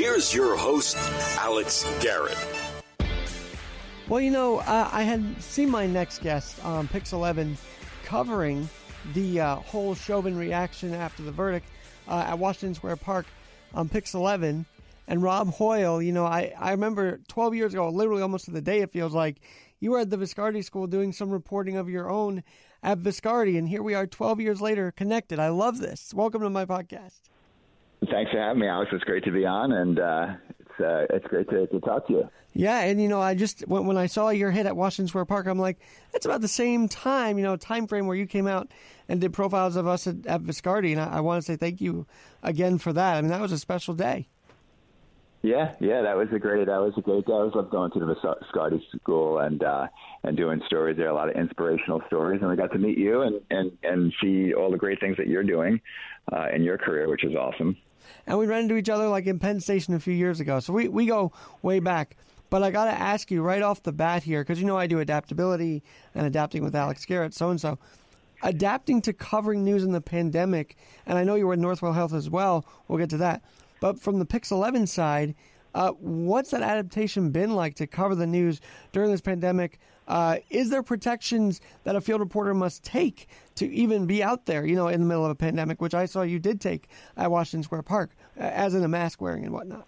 Here's your host, Alex Garrett. Well, you know, uh, I had seen my next guest on Pix 11 covering the uh, whole Chauvin reaction after the verdict uh, at Washington Square Park on Pix 11. And Rob Hoell, you know, I, I remember 12 years ago, literally almost to the day, it feels like, you were at the Viscardi School doing some reporting of your own at Viscardi. And here we are 12 years later connected. I love this. Welcome to my podcast. Thanks for having me, Alex. It's great to be on, and uh, it's uh, it's great to, to talk to you. Yeah, and you know, I just when, when I saw your hit at Washington Square Park, I'm like, that's about the same time, you know, time frame where you came out and did profiles of us at, at Viscardi, and I, I want to say thank you again for that. I mean, that was a special day. Yeah, yeah, that was a great. That was a great day. I always loved going to the Viscardi School and uh, and doing stories there. A lot of inspirational stories, and I got to meet you and and and see all the great things that you're doing uh, in your career, which is awesome. And we ran into each other like in Penn Station a few years ago, so we we go way back. But I got to ask you right off the bat here, because you know I do adaptability and adapting with Alex Garrett, so and so. Adapting to covering news in the pandemic, and I know you were at Northwell Health as well. We'll get to that. But from the Pix 11 side, uh, what's that adaptation been like to cover the news during this pandemic? Uh, is there protections that a field reporter must take to even be out there, you know, in the middle of a pandemic, which I saw you did take at Washington Square Park, as in a mask wearing and whatnot?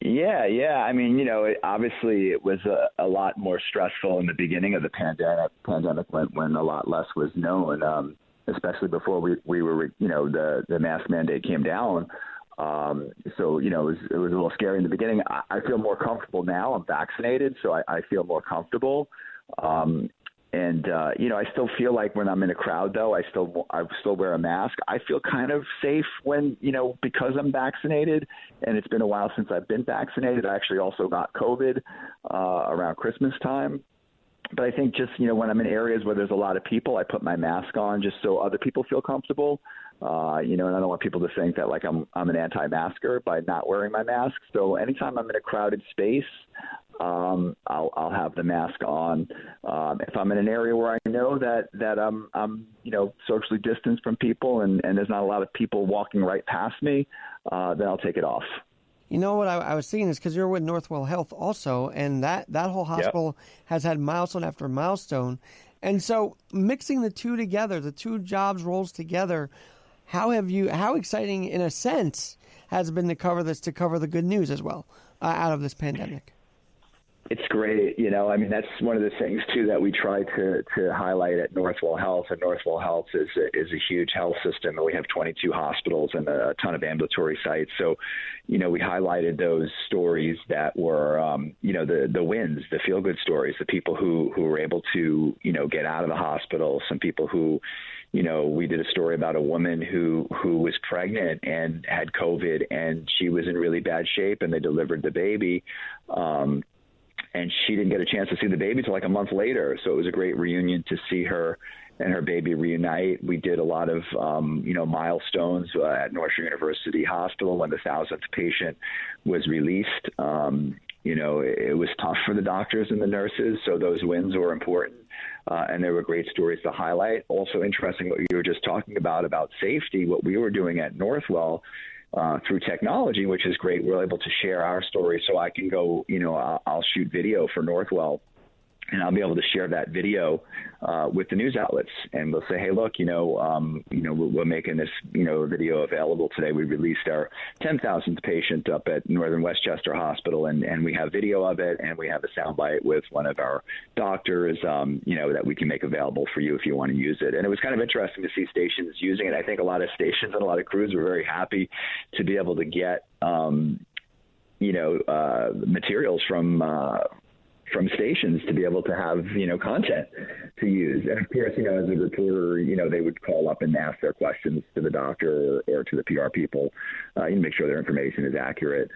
Yeah, yeah. I mean, you know, it, obviously it was a, a lot more stressful in the beginning of the pandemic. Pandemic when when a lot less was known, um, especially before we we were, you know, the the mask mandate came down. Um, so you know, it was, it was a little scary in the beginning. I, I feel more comfortable now. I'm vaccinated, so I, I feel more comfortable. Um, and uh, you know, I still feel like when I'm in a crowd, though, I still I still wear a mask. I feel kind of safe when you know because I'm vaccinated, and it's been a while since I've been vaccinated. I actually also got COVID uh, around Christmas time but I think just you know when I'm in areas where there's a lot of people, I put my mask on just so other people feel comfortable. Uh, you know, and I don't want people to think that like I'm I'm an anti-masker by not wearing my mask. So anytime I'm in a crowded space, um, I'll I'll have the mask on. Um, if I'm in an area where I know that that I'm I'm you know socially distanced from people and and there's not a lot of people walking right past me, uh, then I'll take it off. You know what I, I was seeing is because you're with Northwell Health also, and that that whole hospital yep. has had milestone after milestone, and so mixing the two together, the two jobs roles together, how have you? How exciting, in a sense, has been to cover this to cover the good news as well uh, out of this pandemic? It's great, you know. I mean, that's one of the things too that we try to to highlight at Northwell Health. And Northwell Health is a, is a huge health system, and we have 22 hospitals and a ton of ambulatory sites. So, you know, we highlighted those stories that were, um, you know, the the wins, the feel good stories, the people who who were able to, you know, get out of the hospital, some people who, you know, we did a story about a woman who who was pregnant and had COVID, and she was in really bad shape, and they delivered the baby. Um, and she didn't get a chance to see the baby till like a month later. So it was a great reunion to see her and her baby reunite. We did a lot of um, you know milestones uh, at North Shore University Hospital when the thousandth patient was released. Um, you know, it, it was tough for the doctors and the nurses, so those wins were important uh, and there were great stories to highlight. Also, interesting what you were just talking about about safety. What we were doing at Northwell uh, through technology, which is great. We're able to share our story, so I can go. You know, I'll, I'll shoot video for Northwell and I'll be able to share that video uh, with the news outlets, and we'll say, "Hey, look, you know, um, you know, we're, we're, making this, you know, video available today. We released our 10,000th patient up at Northern Westchester Hospital, and and we have video of it, and we have a soundbite with one of our doctors, um, you know, that we can make available for you if you want to use it. And it was kind of interesting to see stations using it. I think a lot of stations and a lot of crews were very happy to be able to get. Um, you know, uh, materials from uh, from stations to be able to have you know content to use. And of course, you know, as a reporter, you know, they would call up and ask their questions to the doctor or, or to the PR people, uh, and make sure their information is accurate,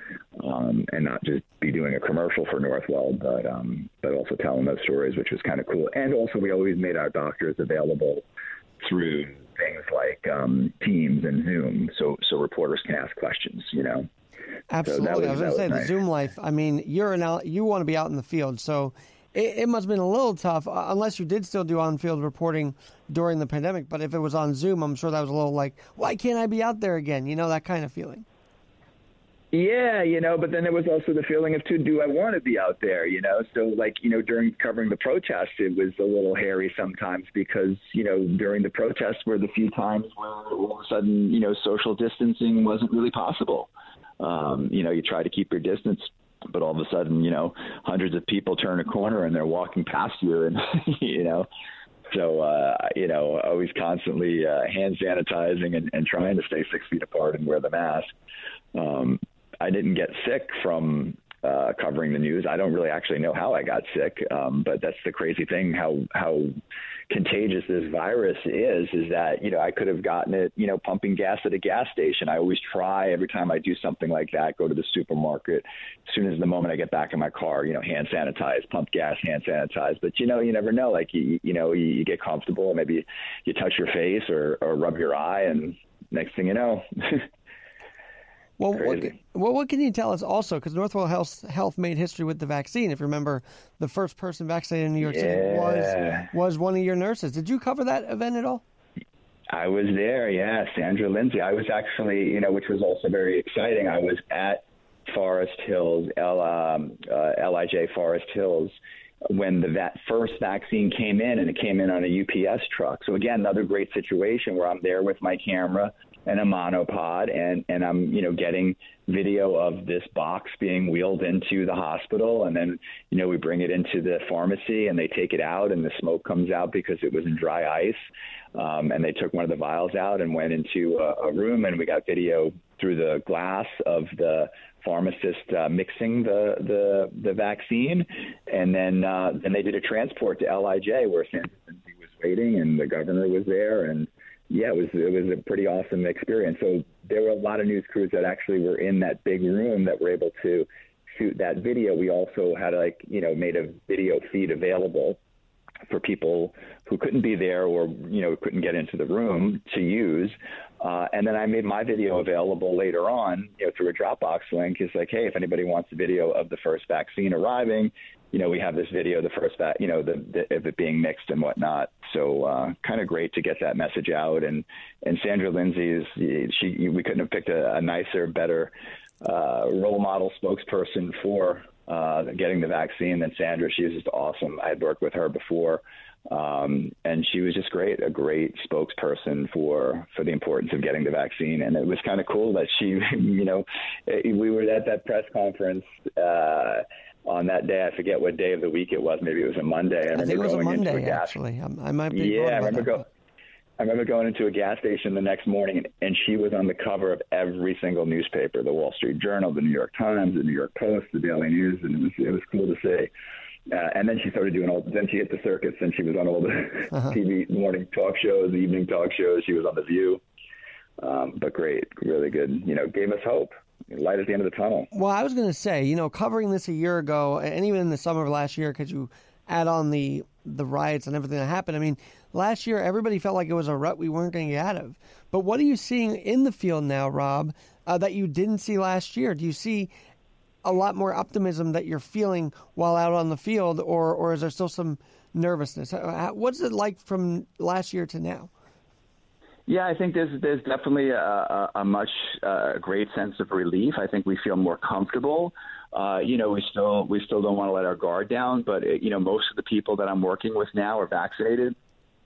um, and not just be doing a commercial for Northwell, but um, but also telling those stories, which was kind of cool. And also, we always made our doctors available through things like um, Teams and Zoom, so so reporters can ask questions. You know. Absolutely. So was, I was going to say nice. the Zoom life. I mean, you're an you want to be out in the field, so it, it must have been a little tough, uh, unless you did still do on-field reporting during the pandemic. But if it was on Zoom, I'm sure that was a little like, why can't I be out there again? You know that kind of feeling. Yeah, you know, but then there was also the feeling of too, do I want to be out there? You know, so like you know, during covering the protest, it was a little hairy sometimes because you know during the protests were the few times where all of a sudden you know social distancing wasn't really possible. Um, you know, you try to keep your distance, but all of a sudden, you know, hundreds of people turn a corner and they're walking past you, and you know, so uh, you know, always constantly uh, hand sanitizing and, and trying to stay six feet apart and wear the mask. Um, I didn't get sick from uh, covering the news. I don't really actually know how I got sick, um, but that's the crazy thing how how contagious this virus is. Is that you know I could have gotten it you know pumping gas at a gas station. I always try every time I do something like that. Go to the supermarket as soon as the moment I get back in my car, you know, hand sanitize, pump gas, hand sanitize. But you know, you never know. Like you you know you, you get comfortable, maybe you touch your face or or rub your eye, and next thing you know. Well, what, well, what can you tell us also? Because Northwell Health, Health made history with the vaccine. If you remember, the first person vaccinated in New York yeah. City was was one of your nurses. Did you cover that event at all? I was there, yeah, Sandra Lindsay. I was actually, you know, which was also very exciting. I was at Forest Hills, L, um, uh, LIJ Forest Hills, when the va- first vaccine came in, and it came in on a UPS truck. So again, another great situation where I'm there with my camera and a monopod and and I'm you know getting video of this box being wheeled into the hospital and then you know we bring it into the pharmacy and they take it out and the smoke comes out because it was in dry ice. Um, and they took one of the vials out and went into a, a room and we got video through the glass of the pharmacist uh, mixing the, the the vaccine. And then uh, then they did a transport to LIJ where Sandra was waiting and the governor was there and yeah, it was it was a pretty awesome experience. So there were a lot of news crews that actually were in that big room that were able to shoot that video. We also had like you know made a video feed available for people who couldn't be there or you know couldn't get into the room to use. Uh, and then I made my video available later on, you know, through a Dropbox link. It's like, hey, if anybody wants a video of the first vaccine arriving, you know, we have this video, the first, that, you know, the, the of it being mixed and whatnot. So uh, kind of great to get that message out. And and Sandra Lindsay is she. We couldn't have picked a, a nicer, better uh, role model spokesperson for uh, getting the vaccine than Sandra. She was just awesome. I had worked with her before. Um, and she was just great, a great spokesperson for for the importance of getting the vaccine. And it was kind of cool that she, you know, we were at that press conference uh, on that day. I forget what day of the week it was. Maybe it was a Monday. I, I think it was a Monday. A gas- actually, I, I might be. Yeah, I remember going. I remember going into a gas station the next morning, and, and she was on the cover of every single newspaper: the Wall Street Journal, the New York Times, the New York Post, the Daily News, and it was it was cool to see. Uh, and then she started doing all. Then she hit the circuits, and she was on all the uh-huh. TV morning talk shows, evening talk shows. She was on the View. Um, but great, really good. You know, gave us hope, light at the end of the tunnel. Well, I was going to say, you know, covering this a year ago, and even in the summer of last year, because you add on the the riots and everything that happened. I mean, last year everybody felt like it was a rut we weren't going to get out of. But what are you seeing in the field now, Rob, uh, that you didn't see last year? Do you see a lot more optimism that you're feeling while out on the field, or or is there still some nervousness? What's it like from last year to now? Yeah, I think there's there's definitely a, a, a much uh, great sense of relief. I think we feel more comfortable. Uh, you know, we still we still don't want to let our guard down, but it, you know, most of the people that I'm working with now are vaccinated.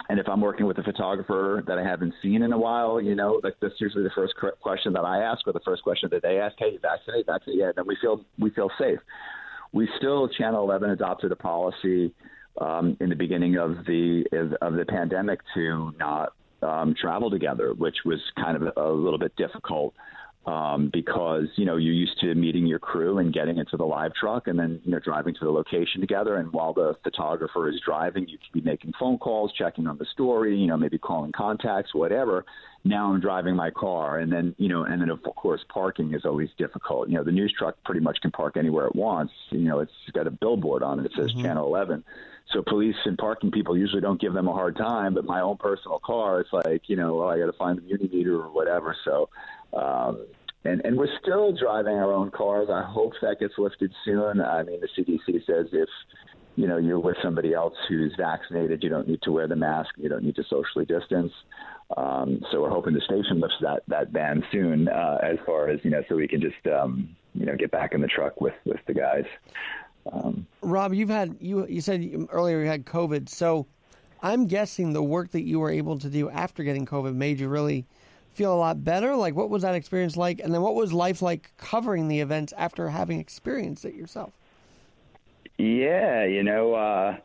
And if I'm working with a photographer that I haven't seen in a while, you know, like that's usually the first question that I ask, or the first question that they ask, "Hey, you vaccinated? Vaccinated? Yeah." Then we feel we feel safe. We still, Channel 11 adopted a policy um, in the beginning of the of the pandemic to not um, travel together, which was kind of a, a little bit difficult um, because you know you're used to meeting your crew and getting into the live truck and then you know driving to the location together. And while the photographer is driving, you could be making phone calls, checking on the story, you know, maybe calling contacts, whatever. Now I'm driving my car, and then you know, and then of course parking is always difficult. You know, the news truck pretty much can park anywhere it wants. You know, it's got a billboard on it that says mm-hmm. Channel 11. So police and parking people usually don't give them a hard time, but my own personal car, it's like you know, well, I got to find the muni meter or whatever. So um, and, and we're still driving our own cars. I hope that gets lifted soon. I mean, the CDC says if you know you're with somebody else who's vaccinated. You don't need to wear the mask. You don't need to socially distance. Um, so we're hoping the station lifts that that ban soon, uh, as far as you know, so we can just um, you know get back in the truck with with the guys. Um, Rob, you've had you you said earlier you had COVID, so I'm guessing the work that you were able to do after getting COVID made you really feel a lot better. Like, what was that experience like? And then, what was life like covering the events after having experienced it yourself? Yeah, you know, uh,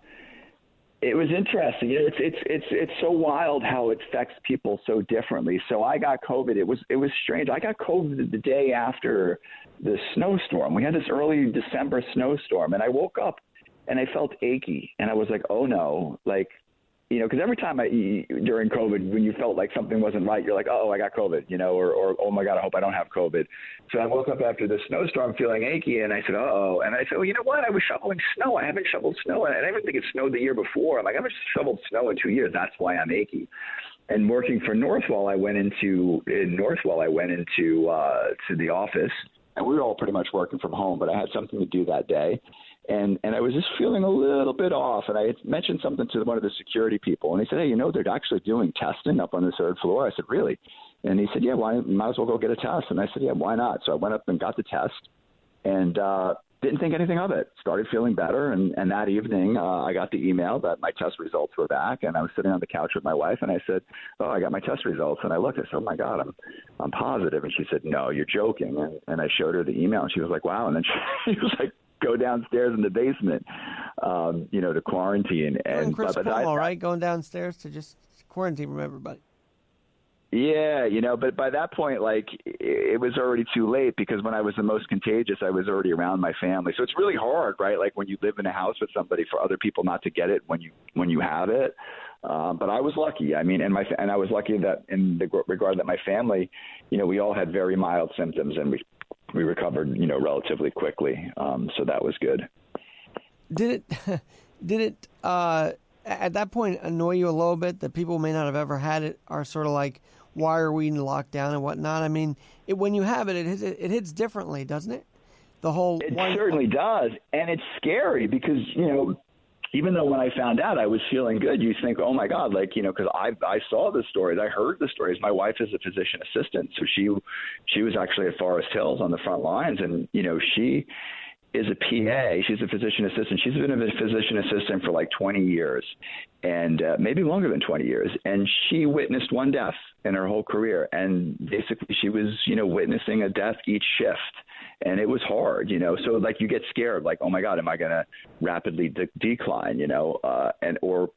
it was interesting. It's it's it's it's so wild how it affects people so differently. So I got COVID. It was it was strange. I got COVID the day after the snowstorm. We had this early December snowstorm, and I woke up and I felt achy, and I was like, oh no, like you know, because every time I during COVID, when you felt like something wasn't right, you're like, oh, I got COVID, you know, or, or oh my God, I hope I don't have COVID. So I woke up after the snowstorm feeling achy, and I said, oh, and I said, well, you know what? I was shoveling snow. I haven't shoveled snow, and I didn't think it snowed the year before. I'm like, I haven't shoveled snow in two years. That's why I'm achy. And working for Northwell, I went into in Northwell, I went into uh, to the office, and we were all pretty much working from home, but I had something to do that day and and I was just feeling a little bit off. And I had mentioned something to one of the security people, and he said, "Hey, you know, they're actually doing testing up on the third floor." I said, "Really?" And he said, "Yeah, why? Might as well go get a test." And I said, "Yeah, why not?" So I went up and got the test, and uh, didn't think anything of it. Started feeling better, and and that evening uh, I got the email that my test results were back, and I was sitting on the couch with my wife, and I said, "Oh, I got my test results." And I looked, I said, "Oh my God, I'm I'm positive." And she said, "No, you're joking." And and I showed her the email, and she was like, "Wow." And then she, she was like go downstairs in the basement, um, you know, to quarantine. And Chris but, but Cuomo, I, right, going downstairs to just quarantine from everybody. Yeah, you know, but by that point, like it was already too late because when I was the most contagious, I was already around my family. So it's really hard, right? Like when you live in a house with somebody, for other people not to get it when you when you have it. Um, but I was lucky. I mean, and my and I was lucky that in the regard that my family, you know, we all had very mild symptoms and we we recovered, you know, relatively quickly. Um, so that was good. Did it? Did it? Uh, at that point, annoy you a little bit that people may not have ever had it are sort of like, why are we in lockdown and whatnot? I mean, it, when you have it, it hits, it hits differently, doesn't it? The whole it one... certainly does, and it's scary because you know even though when I found out I was feeling good, you think, oh my God, like, you know, because I, I saw the stories, I heard the stories. My wife is a physician assistant. So she, she was actually at Forest Hills on the front lines. And, you know, she is a PA. She's a physician assistant. She's been a physician assistant for like 20 years and uh, maybe longer than 20 years. And she witnessed one death in her whole career. And basically, she was, you know, witnessing a death each shift and it was hard, you know. So like you get scared, like, oh my God, am I going to rapidly de- decline, you know? Uh, and or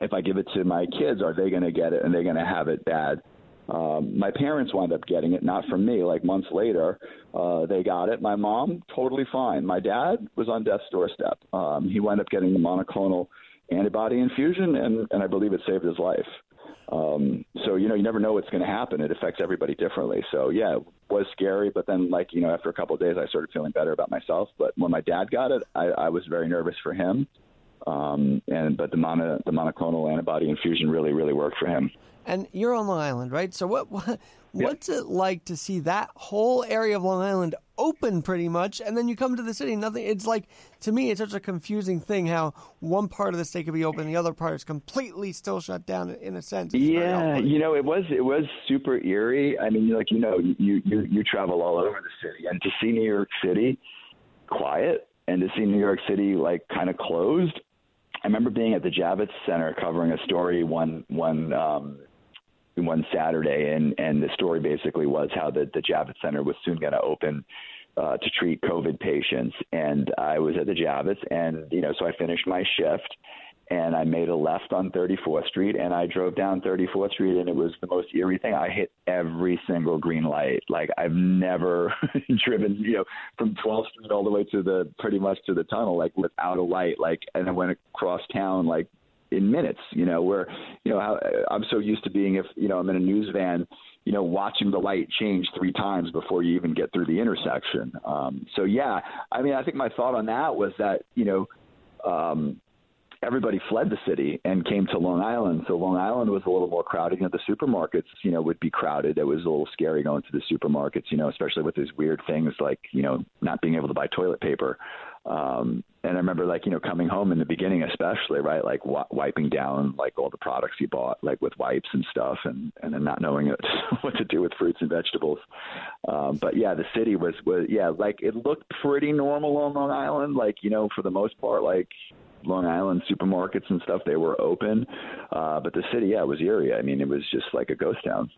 if I give it to my kids, are they going to get it and they're going to have it bad? Um, my parents wound up getting it, not from me. Like months later, uh, they got it. My mom, totally fine. My dad was on death's doorstep. Um, he wound up getting the monoclonal antibody infusion, and, and I believe it saved his life. Um, so you know, you never know what's going to happen. It affects everybody differently. So yeah, it was scary, but then like you know, after a couple of days, I started feeling better about myself. But when my dad got it, I, I was very nervous for him. Um, and but the mono, the monoclonal antibody infusion really really worked for him. And you're on Long Island, right? So what, what what's it like to see that whole area of Long Island open pretty much, and then you come to the city, nothing. It's like to me, it's such a confusing thing how one part of the state could be open, the other part is completely still shut down in a sense. It's yeah, you know, it was it was super eerie. I mean, like you know, you you you travel all over the city, and to see New York City quiet and to see New York City like kind of closed. I remember being at the Javits Center covering a story one one um, one Saturday, and and the story basically was how the the Javits Center was soon going to open uh, to treat COVID patients. And I was at the Javits, and you know, so I finished my shift, and I made a left on 34th Street, and I drove down 34th Street, and it was the most eerie thing. I hit every single green light. Like I've never driven, you know, from 12th Street all the way to the pretty much to the tunnel, like without a light. Like, and I went across town, like in minutes. You know, where you know I'm so used to being if you know I'm in a news van, you know, watching the light change three times before you even get through the intersection. Um, so yeah, I mean, I think my thought on that was that you know. Um, everybody fled the city and came to Long Island. So Long Island was a little more crowded. You know, the supermarkets, you know, would be crowded. It was a little scary going to the supermarkets, you know, especially with these weird things like, you know, not being able to buy toilet paper. Um, and I remember like you know coming home in the beginning, especially right, like w- wiping down like all the products you bought, like with wipes and stuff, and and then not knowing what to do with fruits and vegetables. Um, but yeah, the city was was yeah, like it looked pretty normal on Long Island, like you know for the most part, like Long Island supermarkets and stuff they were open, uh, but the city, yeah, was eerie. I mean, it was just like a ghost town.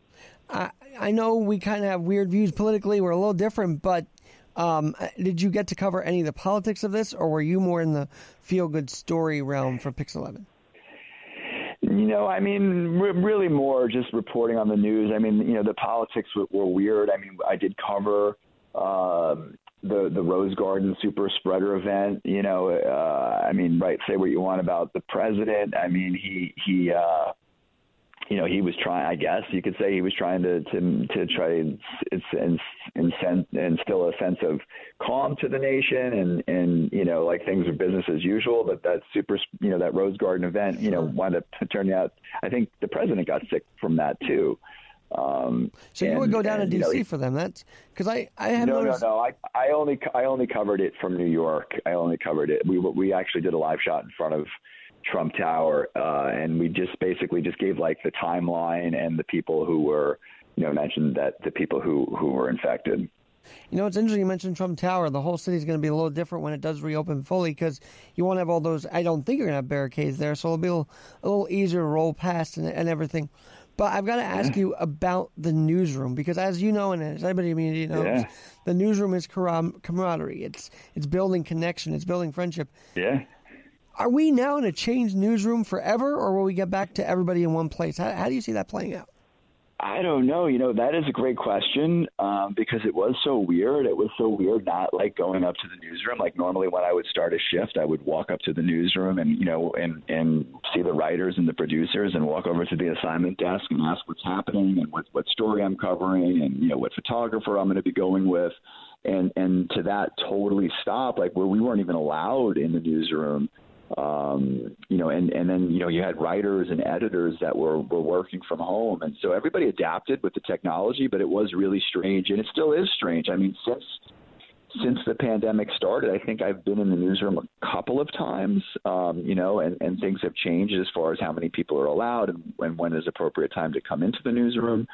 I I know we kind of have weird views politically. We're a little different, but um, did you get to cover any of the politics of this, or were you more in the feel good story realm for Pix 11? You know, I mean, re- really more just reporting on the news. I mean, you know, the politics were, were weird. I mean, I did cover um, the the Rose Garden super spreader event. You know, uh, I mean, right? Say what you want about the president. I mean, he he. Uh, you know, he was trying. I guess you could say he was trying to to to try and instill a sense of calm to the nation, and and you know, like things are business as usual. But that super, you know, that Rose Garden event, you know, wound up turning out. I think the president got sick from that too. Um, so you would go down and, to you DC know, for them. That's because I I have no, noticed. no, no. I I only I only covered it from New York. I only covered it. We we actually did a live shot in front of Trump Tower, uh, and we just basically just gave like the timeline and the people who were, you know, mentioned that the people who who were infected. You know, it's interesting you mentioned Trump Tower. The whole city is going to be a little different when it does reopen fully because you won't have all those. I don't think you're going to have barricades there, so it'll be a little, a little easier to roll past and, and everything. But I've got to ask you about the newsroom because, as you know, and as everybody in the community knows, Yeah. the newsroom is camaraderie. It's it's building connection. It's building friendship. Yeah. Are we now in a changed newsroom forever, or will we get back to everybody in one place? How, how do you see that playing out? I don't know. You know, that is a great question um, because it was so weird. It was so weird not like going up to the newsroom. Like normally when I would start a shift, I would walk up to the newsroom and, you know, and, and see the writers and the producers and walk over to the assignment desk and ask what's happening and what, what story I'm covering and, you know, what photographer I'm going to be going with. And, and to that totally stop, like where we weren't even allowed in the newsroom um, you know, and, and then, you know, you had writers and editors that were, were working from home. And so everybody adapted with the technology, but it was really strange. And it still is strange. I mean, since, since the pandemic started, I think I've been in the newsroom a couple of times, um, you know, and, and things have changed as far as how many people are allowed and, and when is appropriate time to come into the newsroom.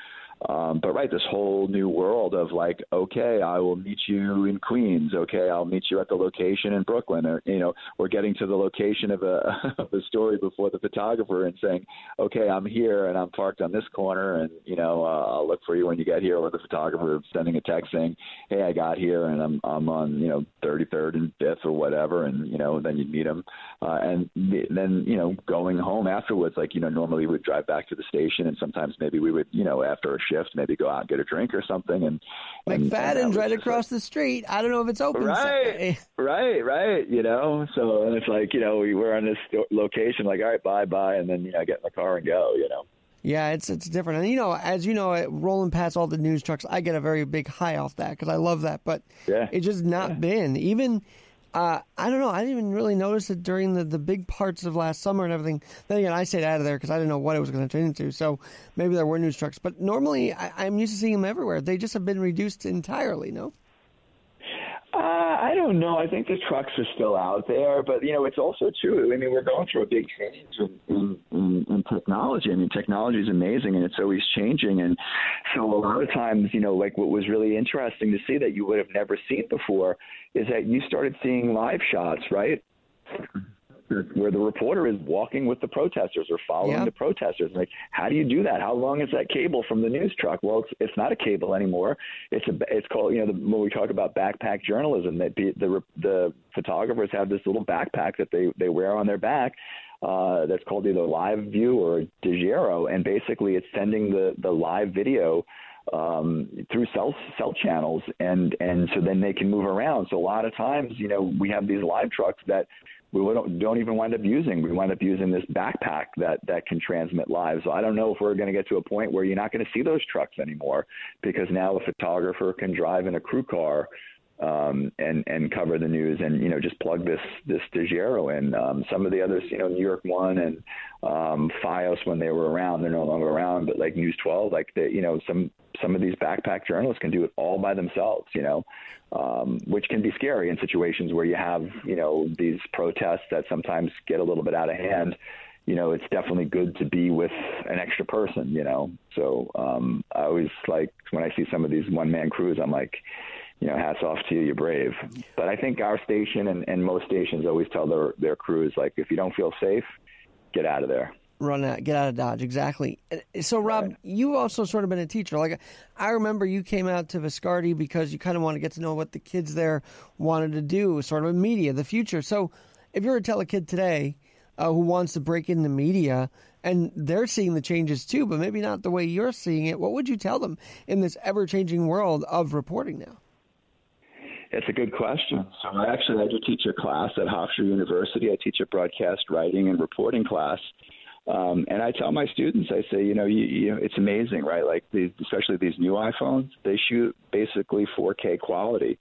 Um, but right, this whole new world of like, okay, I will meet you in Queens. Okay, I'll meet you at the location in Brooklyn. Or you know, we're getting to the location of a of a story before the photographer and saying, okay, I'm here and I'm parked on this corner, and you know, uh, I'll look for you when you get here. Or the photographer sending a text saying, hey, I got here and I'm I'm on you know 33rd and 5th or whatever, and you know, then you'd meet him, uh, and then you know, going home afterwards, like you know, normally we would drive back to the station, and sometimes maybe we would, you know, after a shift, maybe go out and get a drink or something. And and- and McFadden's right across the street. I don't know if it's open. Right, right, right. You know, so and it's like you know we were on this location, like all right, bye, bye, and then you know get in the car and go. You know. Yeah, it's it's different, and you know, as you know, rolling past all the news trucks, I get a very big high off that because I love that. But Yeah. it's just not been even. Uh, I don't know. I didn't even really notice it during the, the big parts of last summer and everything. Then again, I stayed out of there because I didn't know what it was going to turn into. So maybe there were news trucks, but normally I, I'm used to seeing them everywhere. They just have been reduced entirely. No. Uh, I don't know. I think the trucks are still out there, but you know, it's also true. I mean, we're going through a big change in, in, in, in technology. I mean, technology is amazing and it's always changing. And so, a lot of times, you know, like what was really interesting to see that you would have never seen before is that you started seeing live shots, right? Where the reporter is walking with the protesters or following Yeah. the protesters. Like, how do you do that? How long is that cable from the news truck? Well, it's it's not a cable anymore. It's a it's called you know the, when we talk about backpack journalism that the, the the photographers have this little backpack that they they wear on their back. Uh, that's called either LiveU or Dejero, and basically it's sending the the live video um, through cell cell channels, and and so then they can move around. So a lot of times, you know, we have these live trucks that we don't, don't even wind up using. We wind up using this backpack that that can transmit live. So I don't know if we're going to get to a point where you're not going to see those trucks anymore because now a photographer can drive in a crew car um, and and cover the news and you know just plug this this Dejero in. Um, some of the others, you know, New York One and um, FiOS when they were around, they're no longer around. But like News 12, like the you know some some of these backpack journalists can do it all by themselves, you know, um, which can be scary in situations where you have, you know, these protests that sometimes get a little bit out of hand. You know, it's definitely good to be with an extra person, you know. So um, I always like when I see some of these one man crews, I'm like, you know, hats off to you, you're brave. But I think our station and, and most stations always tell their, their crews, like, if you don't feel safe, get out of there run out, get out of Dodge. Exactly. So, Rob, right. you also sort of been a teacher. Like, I remember you came out to Viscardi because you kind of want to get to know what the kids there wanted to do, sort of media, the future. So, if you were to tell a kid today uh, who wants to break into media and they're seeing the changes too, but maybe not the way you're seeing it, what would you tell them in this ever changing world of reporting now? It's a good question. So I actually I do teach a class at Hofstra University. I teach a broadcast writing and reporting class. Um, and I tell my students, I say, you know, you, you it's amazing, right? Like, these, especially these new iPhones, they shoot basically 4K quality.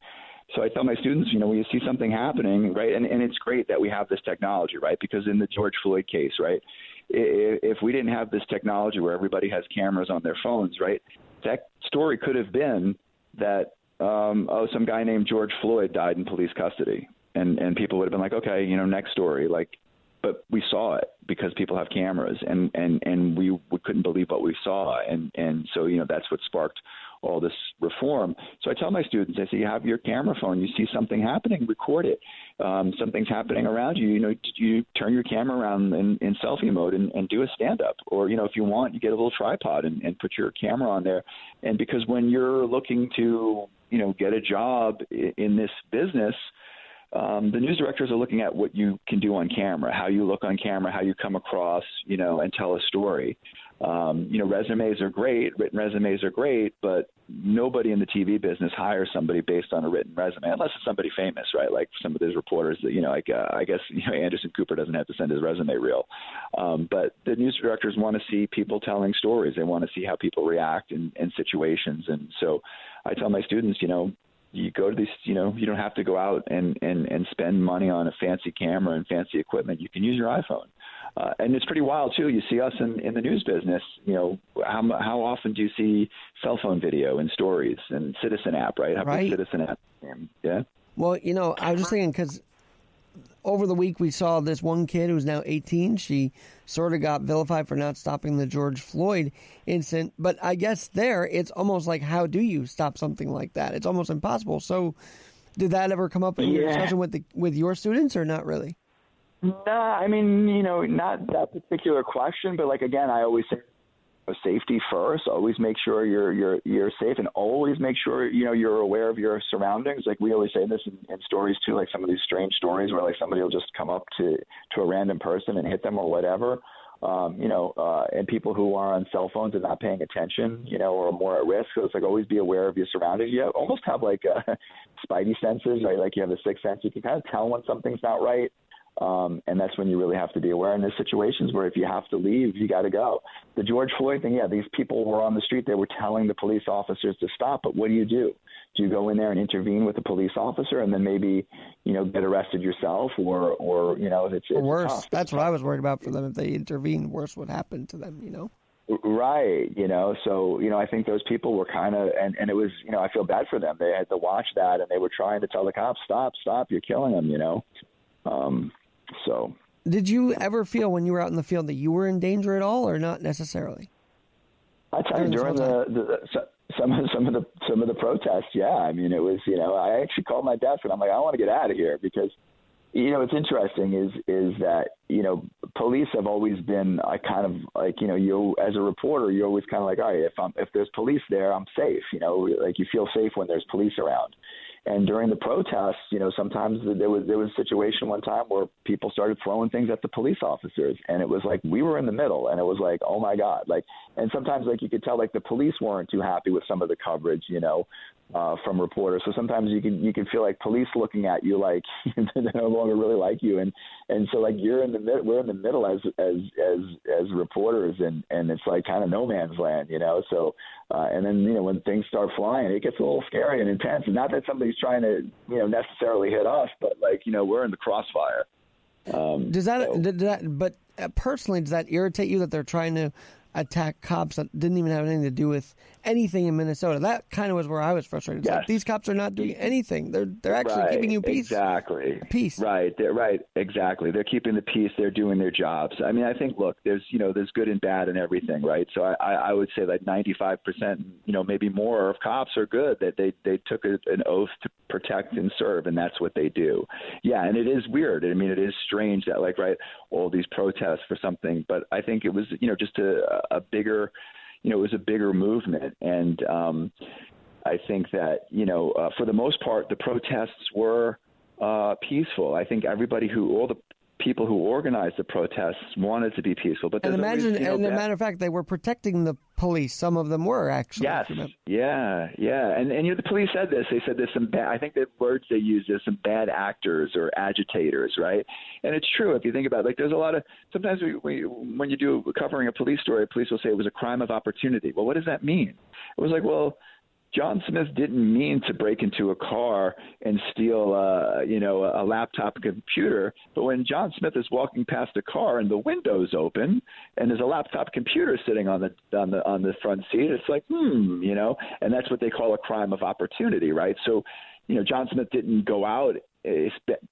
So I tell my students, you know, when you see something happening, right, and, and it's great that we have this technology, right? Because in the George Floyd case, right, if we didn't have this technology where everybody has cameras on their phones, right, that story could have been that, um, oh, some guy named George Floyd died in police custody. And, and people would have been like, okay, you know, next story. Like, but we saw it because people have cameras and and and we, we couldn't believe what we saw and and so you know that's what sparked all this reform. So i tell my students i say you have your camera phone. You see something happening record it. Um, something's happening around you. You know you turn your camera around in, in selfie mode and, and do a stand up or you know if you want you get a little tripod and, and put your camera on there. And because when you're looking to you know get a job in this business um, the news directors are looking at what you can do on camera, how you look on camera, how you come across, you know, and tell a story. Um, you know, resumes are great, written resumes are great, but nobody in the TV business hires somebody based on a written resume, unless it's somebody famous, right? Like some of those reporters that, you know, like uh, I guess you know Anderson Cooper doesn't have to send his resume reel, um, but the news directors want to see people telling stories. They want to see how people react in, in situations, and so I tell my students, you know, you go to these, you know, you don't have to go out and, and, and spend money on a fancy camera and fancy equipment. You can use your iPhone. Uh, and it's pretty wild too. You see us in, in the news business. You know, how how often do you see cell phone video and stories and Citizen app, right? How right. Citizen app, yeah. Well, you know, I was just thinking because over the week we saw this one kid who's now 18. She sort of got vilified for not stopping the George Floyd incident, but I guess there it's almost like how do you stop something like that? It's almost impossible. So, did that ever come up in yeah. your discussion with the with your students or not really? Nah, I mean, you know, not that particular question, but like again, I always say safety first. Always make sure you're you're you're safe, and always make sure you know you're aware of your surroundings. Like we always say this in, in stories too, like some of these strange stories where like somebody will just come up to to a random person and hit them or whatever. Um, you know, uh, and people who are on cell phones and not paying attention, you know, or more at risk. So it's like always be aware of your surroundings. You almost have like uh, spidey senses, right? Like you have a sixth sense. You can kind of tell when something's not right. Um, and that's when you really have to be aware in these situations where if you have to leave, you got to go. The George Floyd thing, yeah, these people were on the street. They were telling the police officers to stop. But what do you do? Do you go in there and intervene with the police officer and then maybe, you know, get arrested yourself or, or you know, it's, it's worse. Tough. That's what I was worried about for them. If they intervene, worse would happen to them, you know? Right, you know, so you know, I think those people were kind of, and and it was, you know, I feel bad for them. They had to watch that, and they were trying to tell the cops, "Stop, stop! You're killing them," you know. Um, so, did you ever feel when you were out in the field that you were in danger at all, or not necessarily? I tell you, during the, the, the some of some of the some of the protests, yeah. I mean, it was you know, I actually called my desk and I'm like, I want to get out of here because you know, what's interesting is is that you know, police have always been I kind of like you know, you as a reporter, you're always kind of like, all right, if I'm if there's police there, I'm safe. You know, like you feel safe when there's police around. And during the protests, you know, sometimes there was there was a situation one time where people started throwing things at the police officers, and it was like we were in the middle, and it was like, oh my god, like, and sometimes like you could tell like the police weren't too happy with some of the coverage, you know, uh, from reporters. So sometimes you can you can feel like police looking at you like they no longer really like you, and and so like you're in the mid- we're in the middle as as as as reporters, and and it's like kind of no man's land, you know. So uh, and then you know when things start flying, it gets a little scary and intense. And not that somebody's trying to you know necessarily hit us, but like you know we're in the crossfire. Um, does that, so. does that but uh, personally does that irritate you that they're trying to attack cops that didn't even have anything to do with anything in Minnesota. That kind of was where I was frustrated. Yes. like, these cops are not doing anything. They're they're actually right, keeping you peace. Exactly. Peace. Right. They're right. Exactly. They're keeping the peace. They're doing their jobs. I mean, I think look, there's you know there's good and bad and everything, right? So I, I, I would say that 95 percent, you know, maybe more of cops are good. That they they took a, an oath to protect and serve, and that's what they do. Yeah, and it is weird. I mean, it is strange that like right all these protests for something, but I think it was you know just a, a bigger, you know, it was a bigger movement, and um, I think that you know uh, for the most part the protests were uh, peaceful. I think everybody who all the people who organized the protests wanted to be peaceful, but And imagine, always, you know, and as a matter of fact, they were protecting the police. Some of them were actually. Yes. Yeah. Yeah. And and you know the police said this. They said there's some bad. I think the words they used is some bad actors or agitators, right? And it's true if you think about it. Like there's a lot of sometimes we, we when you do covering a police story, police will say it was a crime of opportunity. Well, what does that mean? It was like well. John Smith didn't mean to break into a car and steal, uh, you know, a laptop computer. But when John Smith is walking past a car and the window's open and there's a laptop computer sitting on the on the on the front seat, it's like, hmm, you know, and that's what they call a crime of opportunity, right? So, you know, John Smith didn't go out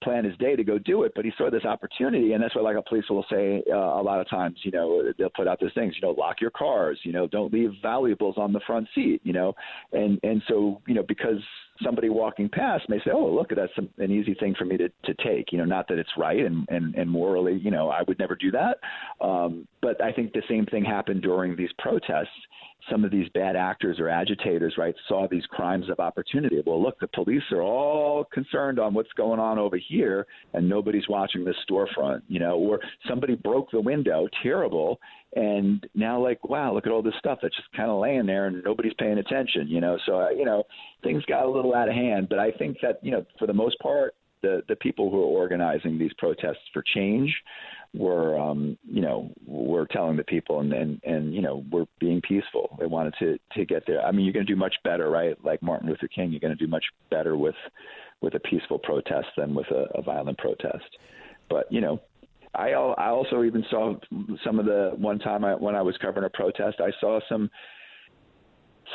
plan his day to go do it, but he saw this opportunity, and that's why, like a police will say uh, a lot of times, you know, they'll put out these things, you know, lock your cars, you know, don't leave valuables on the front seat, you know, and and so you know because somebody walking past may say, oh look, that's some, an easy thing for me to to take, you know, not that it's right and and and morally, you know, I would never do that, um, but I think the same thing happened during these protests some of these bad actors or agitators, right, saw these crimes of opportunity. Well, look, the police are all concerned on what's going on over here, and nobody's watching this storefront, you know, or somebody broke the window, terrible, and now like, wow, look at all this stuff that's just kind of laying there, and nobody's paying attention, you know. So, uh, you know, things got a little out of hand, but I think that you know, for the most part, the the people who are organizing these protests for change were um, you know were telling the people and, and and you know we're being peaceful. They wanted to to get there. I mean, you're going to do much better, right? Like Martin Luther King, you're going to do much better with with a peaceful protest than with a, a violent protest. But you know. I I also even saw some of the one time I, when I was covering a protest, I saw some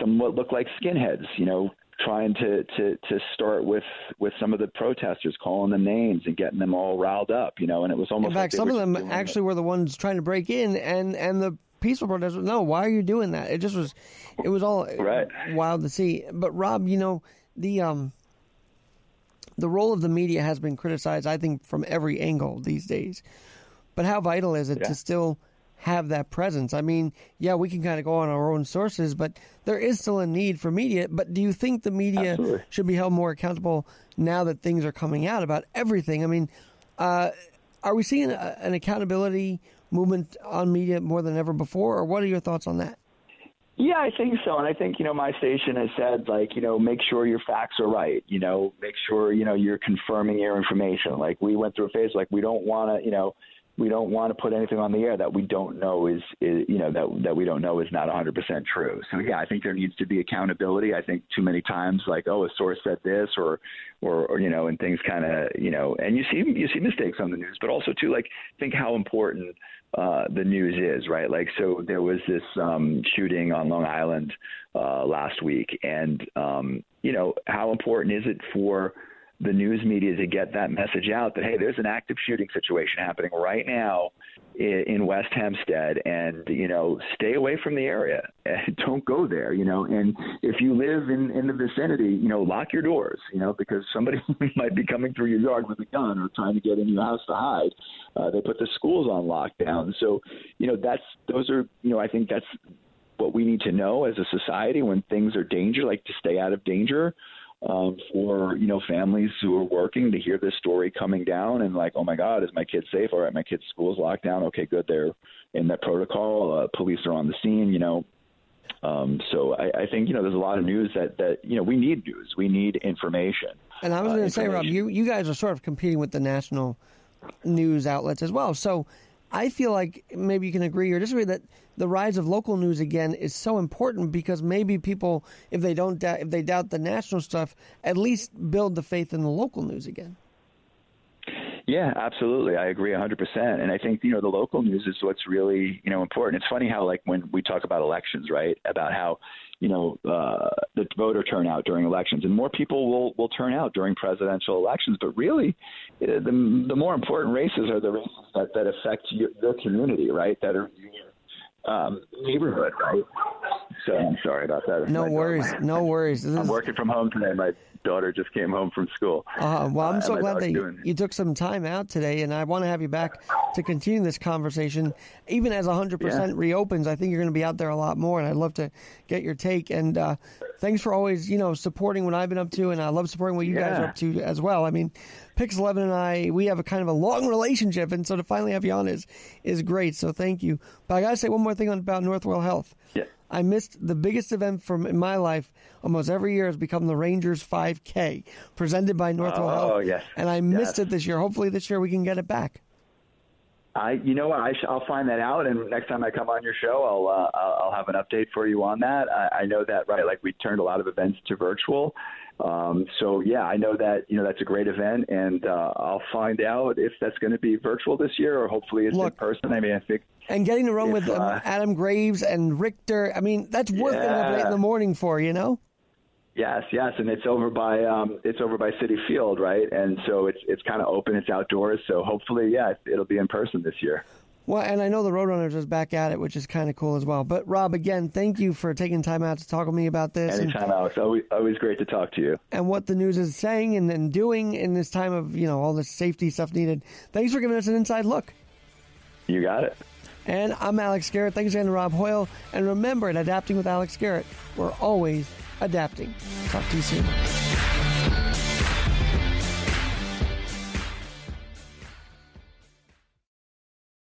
some what looked like skinheads, you know, trying to, to, to start with, with some of the protesters, calling them names and getting them all riled up, you know, and it was almost In fact, like some of them actually were the ones trying to break in, and and the peaceful protesters. No, why are you doing that? It just was, it was all Right. wild to see. But Rob, you know the um. The role of the media has been criticized, I think, from every angle these days. But how vital is it Yeah. to still have that presence? I mean, yeah, we can kind of go on our own sources, but there is still a need for media. But do you think the media Absolutely. should be held more accountable now that things are coming out about everything? I mean, uh, are we seeing a, an accountability movement on media more than ever before, or what are your thoughts on that? Yeah, I think so. And I think, you know, my station has said, like, you know, make sure your facts are right. You know, make sure, you know, you're confirming your information. Like, we went through a phase, like, we don't want to, you know, we don't want to put anything on the air that we don't know is, is you know, that, that we don't know is not 100% true. So, yeah, I think there needs to be accountability. I think too many times, like, oh, a source said this or, or, or you know, and things kind of, you know, and you see, you see mistakes on the news, but also, too, like, think how important uh, the news is, right? Like, so there was this um, shooting on Long Island uh, last week, and um, you know, how important is it for the news media to get that message out that hey, there's an active shooting situation happening right now in, West Hempstead, and you know, stay away from the area, don't go there, you know, and if you live in in the vicinity, you know, lock your doors, you know, because somebody might be coming through your yard with a gun or trying to get in your house to hide. Uh, they put the schools on lockdown, so you know, that's those are you know, I think that's what we need to know as a society when things are danger, like to stay out of danger. Um, for you know families who are working to hear this story coming down and like oh my god is my kid safe? All right my kid's school's locked down. Okay good. They're in that protocol. Uh, police are on the scene you know. Um, so I, I think you know there's a lot of news that that you know we need news. We need information And I was uh, going to say, Rob, you, you guys are sort of competing with the national news outlets as well. So I feel like maybe you can agree or disagree that the rise of local news again is so important because maybe people, if they don't, doubt, if they doubt the national stuff, at least build the faith in the local news again. Yeah, absolutely. I agree 100%. And I think, you know, the local news is what's really, you know, important. It's funny how, like, when we talk about elections, right, about how, you know, uh, the voter turnout during elections, and more people will, will turn out during presidential elections. But really, uh, the, the more important races are the races that, that affect your, your community, right, that are um, neighborhood, right? So I'm sorry about that. No worries. No worries. I'm working from home today. My daughter just came home from school. Uh, well, I'm uh, so glad that you, you, took some time out today, and I want to have you back to continue this conversation. Even as 100% yeah. reopens, I think you're going to be out there a lot more, and I'd love to get your take. And uh, thanks for always, you know, supporting what I've been up to, and I love supporting what you yeah. guys are up to as well. I mean, Pix 11 and I, we have a kind of a long relationship, and so to finally have you on is is great. So thank you. But I got to say one more thing about Northwell Health. Yeah. I missed the biggest event from in my life almost every year has become the Rangers 5K presented by Northwell oh, Health. Oh yes, and I missed yes. it this year. Hopefully this year we can get it back. I, you know what, I will find that out, and next time I come on your show, I'll uh, I'll have an update for you on that. I, I know that right, like we turned a lot of events to virtual, um, so yeah, I know that you know that's a great event, and uh, I'll find out if that's going to be virtual this year or hopefully it's Look, in person. I mean, I think and getting to run if, with uh, Adam Graves and Richter. I mean, that's worth yeah. getting up late in the morning for, you know. Yes, yes, and it's over by um, it's over by Citi Field, right? And so it's it's kind of open, it's outdoors. So hopefully, yeah, it'll be in person this year. Well, and I know the Roadrunners is back at it, which is kind of cool as well. But Rob, again, thank you for taking time out to talk with me about this. Anytime, and, Alex. Always, always great to talk to you. And what the news is saying and, and doing in this time of you know all this safety stuff needed. Thanks for giving us an inside look. You got it. And I'm Alex Garrett. Thanks again to Rob Hoell. And remember, at Adapting with Alex Garrett, we're always adapting. Talk to you soon.